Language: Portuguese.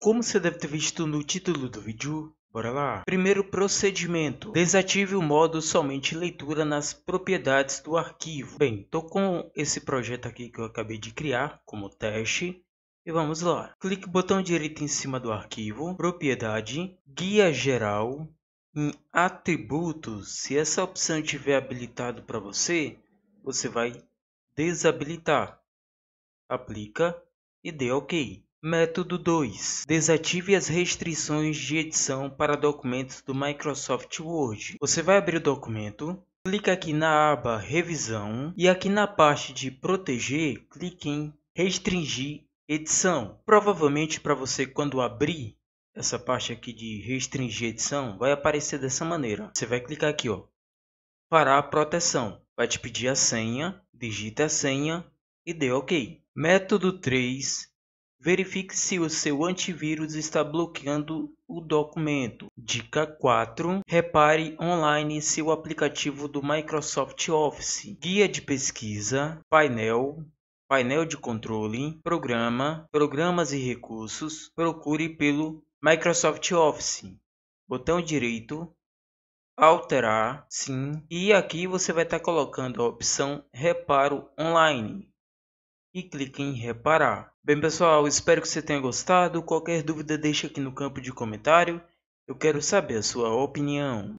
Como você deve ter visto no título do vídeo, bora lá. Primeiro procedimento, desative o modo somente leitura nas propriedades do arquivo. Bem, estou com esse projeto aqui que eu acabei de criar como teste. E vamos lá. Clique botão direito em cima do arquivo, propriedade, guia geral, em atributos. Se essa opção estiver habilitado para você, você vai desabilitar. Aplica e dê OK. Método 2. Desative as restrições de edição para documentos do Microsoft Word. Você vai abrir o documento, clica aqui na aba Revisão e aqui na parte de Proteger, clique em Restringir edição. Provavelmente para você quando abrir essa parte aqui de restringir edição, vai aparecer dessa maneira. Você vai clicar aqui, ó, para a proteção. Vai te pedir a senha, digite a senha e dê OK. Método 3. Verifique se o seu antivírus está bloqueando o documento. Dica 4. Repare online se o aplicativo do Microsoft Office, guia de pesquisa, painel, painel de controle, programa, programas e recursos. Procure pelo Microsoft Office. Botão direito, alterar, sim. E aqui você vai estar colocando a opção reparo online e clique em reparar. Bem pessoal, espero que você tenha gostado. Qualquer dúvida deixe aqui no campo de comentário. Eu quero saber a sua opinião.